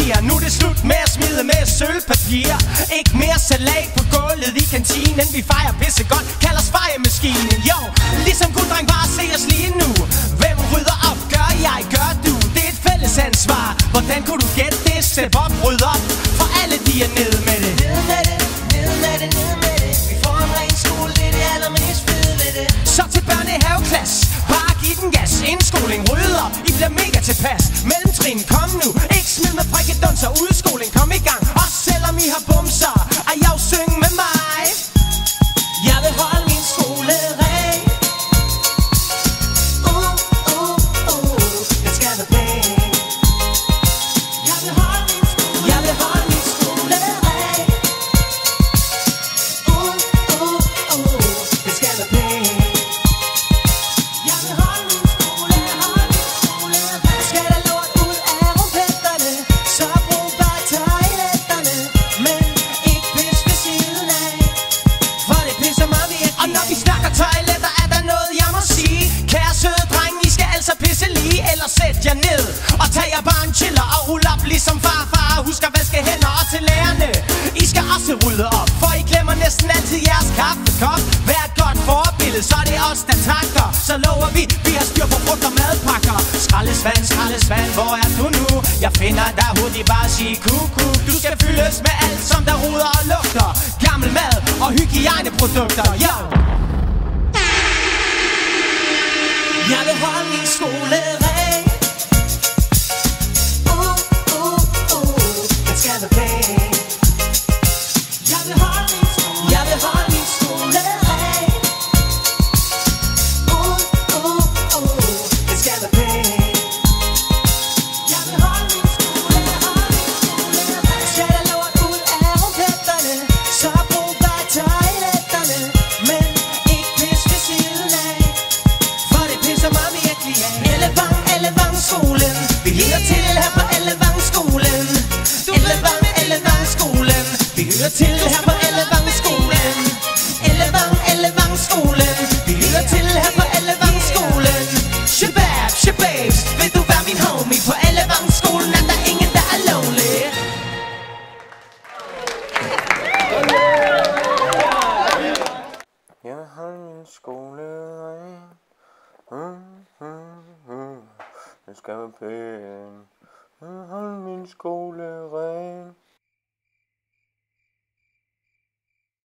siger. Nu er det slut med at smide med sølvpapir. Ikke mere salat på gulvet i kantinen. Vi fejrer pissegodt, kalder os fejemaskinen. Jo, ligesom gudreng bare se os lige nu. Hvem rydder op, gør jeg, gør du? Det er et fælles ansvar. Hvordan kunne du gætte det? Step op, ryd op. For alle de er nede med det. Bliver mega tilpas. Mellemtrin kom nu. Ikke smid med frikkedunser Udskoling huset rydder op. For I glemmer næsten altid jeres kaffekop. Vær et godt forbillede Så er det os der takker. Så lover vi Vi har styr på frugt og madpakker. Skraldesvand, skraldesvand Hvor er du nu? Jeg finder dig hurtigt bare sige kuku. Du skal fyldes med alt som der ruder og lugter. Gammel mad og hygiejneprodukter Yo! Jeg vil holde min skole Vi hører til her på Ellevang-skolen Ellevang, Ellevang-skolen Vi hører til her på Ellevang-skolen Ellevang, Ellevang-skolen Vi hører til her på Ellevang-skolen Shabab, shababs Vil du være min homie? På Ellevang-skolen Er der ingen, der er lonely. Jeg holde min skole. Ren. Jeg skal være pæn. Hold min skole.